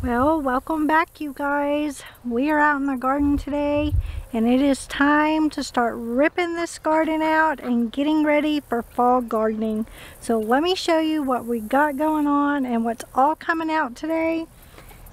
Well, welcome back you guys. We are out in the garden today and it is time to start ripping this garden out and getting ready for fall gardening. So let me show you what we got going on and what's all coming out today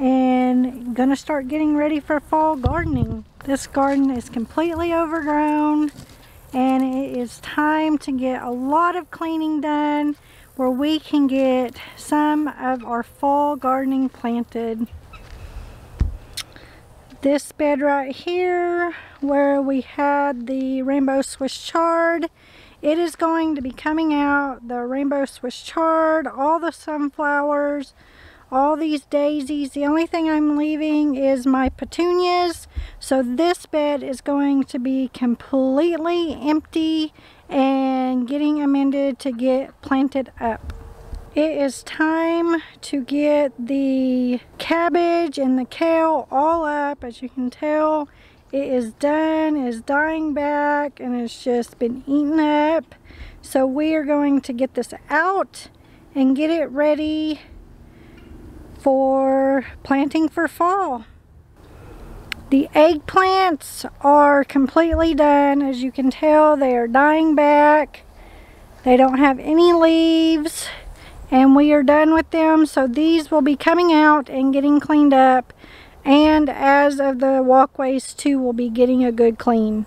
and gonna start getting ready for fall gardening. This garden is completely overgrown and it is time to get a lot of cleaning done where we can get some of our fall gardening planted. This bed right here where we had the rainbow Swiss chard, it is going to be coming out, the rainbow Swiss chard, all the sunflowers, all these daisies. The only thing I'm leaving is my petunias. So this bed is going to be completely empty and getting amended to get planted up. It is time to get the cabbage and the kale all up. As you can tell, it is done, it is dying back, and it's just been eaten up. So we are going to get this out and get it ready for planting for fall. The eggplants are completely done. As you can tell, they are dying back. They don't have any leaves and we are done with them. So these will be coming out and getting cleaned up. And as of the walkways too, will be getting a good clean.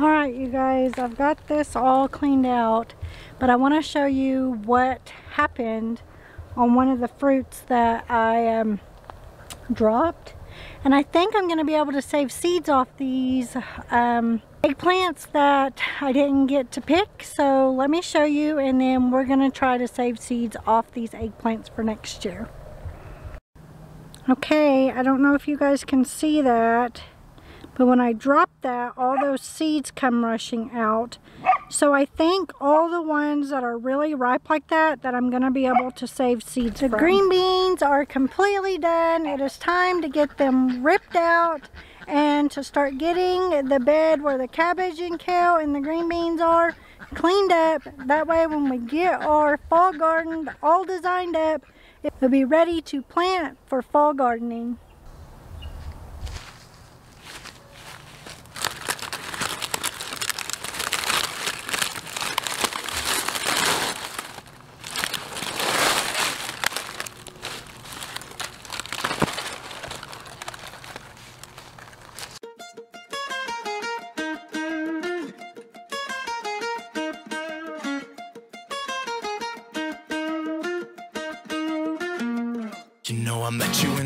All right, you guys, I've got this all cleaned out, but I want to show you what happened on one of the fruits that I um, dropped. And I think I'm going to be able to save seeds off these um, eggplants that I didn't get to pick. So let me show you and then we're going to try to save seeds off these eggplants for next year. Okay, I don't know if you guys can see that. But when I drop that, all those seeds come rushing out. So I think all the ones that are really ripe like that, that I'm going to be able to save seeds The from. green beans are completely done. It is time to get them ripped out and to start getting the bed where the cabbage and kale and the green beans are cleaned up. That way when we get our fall garden all designed up, it'll be ready to plant for fall gardening.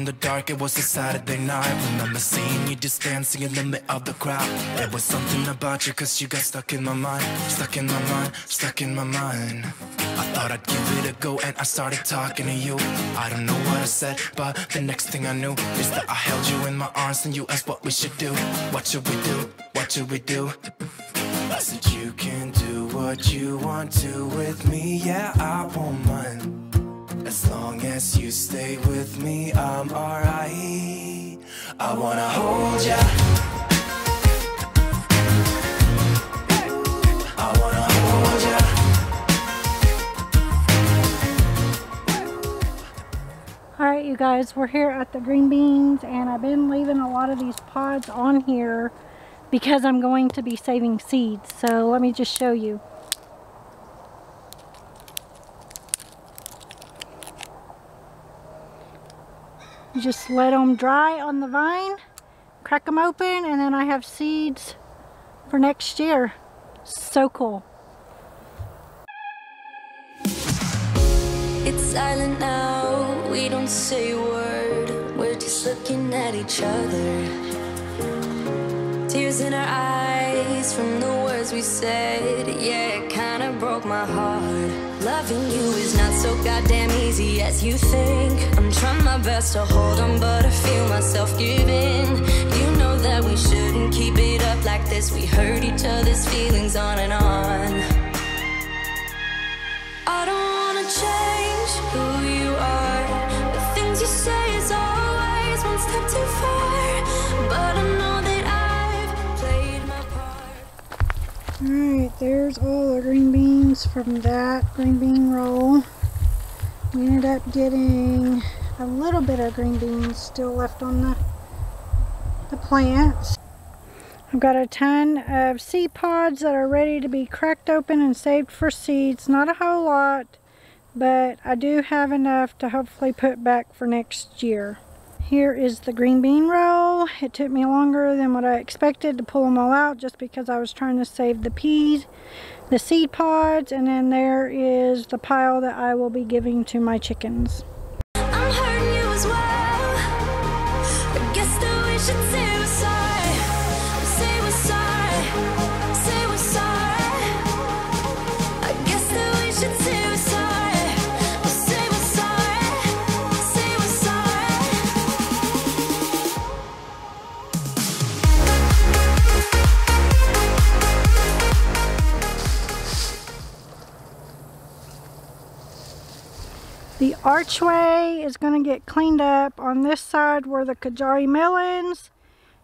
In the dark, it was a Saturday night Remember seeing you just dancing in the middle of the crowd. There was something about you cause you got stuck in my mind Stuck in my mind, stuck in my mind. I thought I'd give it a go and I started talking to you. I don't know what I said, but the next thing I knew Is that I held you in my arms and you asked what we should do. What should we do, what should we do? I said you can do what you want to with me, yeah I won't mind as long as you stay with me, I'm alright. I wanna hold ya. Alright you guys, we're here at the green beans and I've been leaving a lot of these pods on here because I'm going to be saving seeds. So let me just show you. Just let them dry on the vine, crack them open, and then I have seeds for next year. So cool. It's silent now, we don't say a word. We're just looking at each other. Tears in our eyes from the words we said. Yeah, it kinda broke my heart. Loving you is not so goddamn easy as you think. I'm trying my best to hold on, but I feel myself giving. You know that we shouldn't keep it up like this. We hurt each other's feelings on and on. I don't wanna change who you are. The things you say is always one step too far. Alright, there's all the green beans from that green bean roll. We ended up getting a little bit of green beans still left on the, the plants. I've got a ton of seed pods that are ready to be cracked open and saved for seeds. Not a whole lot, but I do have enough to hopefully put back for next year. Here is the green bean row. It took me longer than what I expected to pull them all out just because I was trying to save the peas, the seed pods, and then there is the pile that I will be giving to my chickens. Archway is going to get cleaned up on this side where the Kajari melons,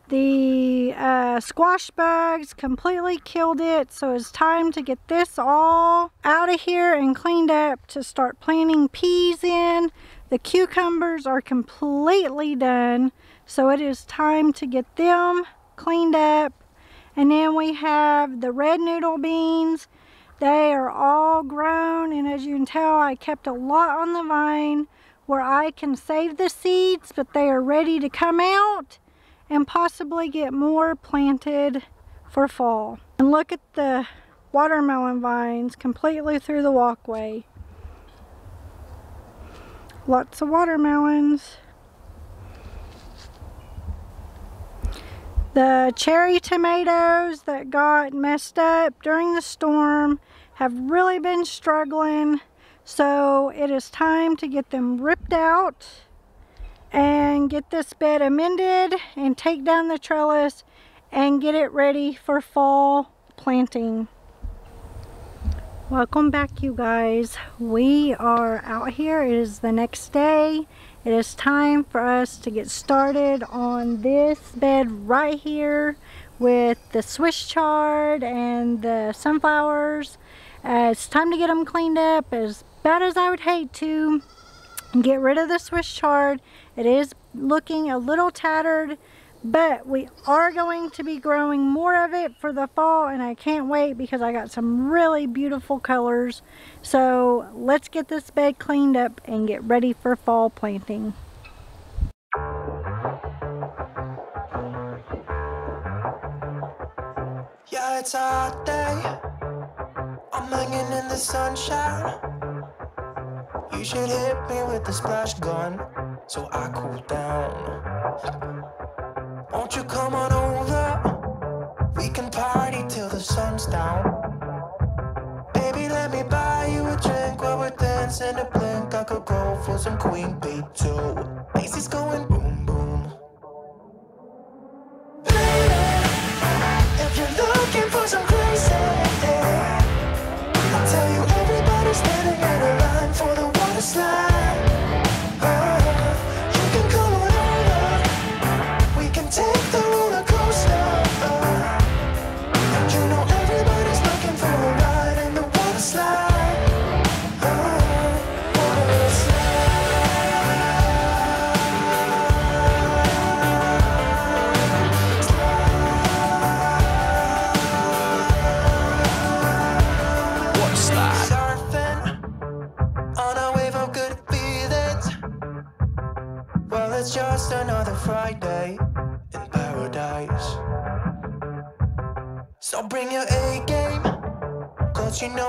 the uh, squash bugs completely killed it. So it's time to get this all out of here and cleaned up to start planting peas in. The cucumbers are completely done. So it is time to get them cleaned up. And then we have the red noodle beans. They are all grown and as you can tell I kept a lot on the vine where I can save the seeds but they are ready to come out and possibly get more planted for fall. And look at the watermelon vines completely through the walkway. Lots of watermelons. The cherry tomatoes that got messed up during the storm have really been struggling. So it is time to get them ripped out and get this bed amended and take down the trellis and get it ready for fall planting. Welcome back you guys. We are out here. It is the next day. It is time for us to get started on this bed right here with the Swiss chard and the sunflowers. Uh, it's time to get them cleaned up as bad as I would hate to get rid of the Swiss chard. It is looking a little tattered, but we are going to be growing more of it for the fall and I can't wait because I got some really beautiful colors. So let's get this bed cleaned up and get ready for fall planting. Yeah, it's a hot day. I'm hanging in the sunshine. You should hit me with the splash gun so I cool down. For some Queen Bee too.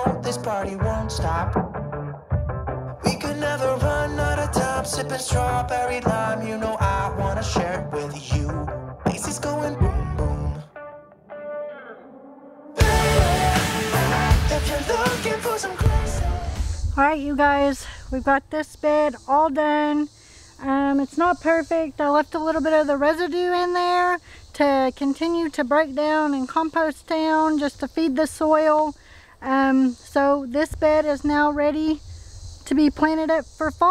Know this party won't stop. We could never run out of time, sipping strawberry lime. You know I wanna share it with you. Is going boom boom. Crazy. Alright you guys, we've got this bed all done. Um, it's not perfect. I left a little bit of the residue in there to continue to break down and compost down just to feed the soil. Um, so this bed is now ready to be planted up for fall.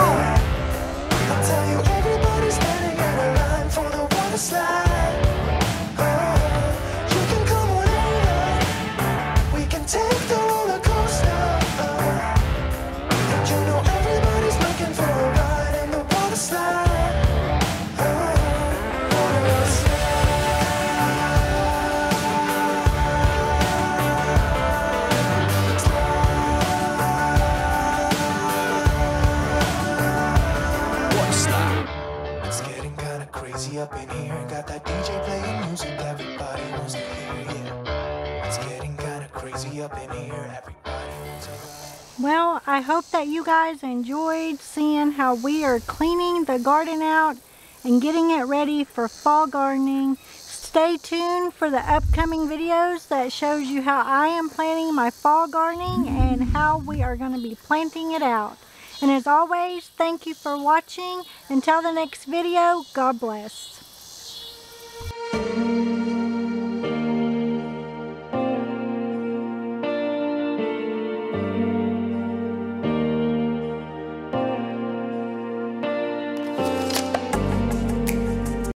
Here. Got that DJ playing music everybody wants to hear. Yeah. It's getting kinda crazy up in here. Everybody. Well, I hope that you guys enjoyed seeing how we are cleaning the garden out and getting it ready for fall gardening. Stay tuned for the upcoming videos that shows you how I am planning my fall gardening and how we are going to be planting it out. And as always, thank you for watching. Until the next video, God bless.